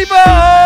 Festival!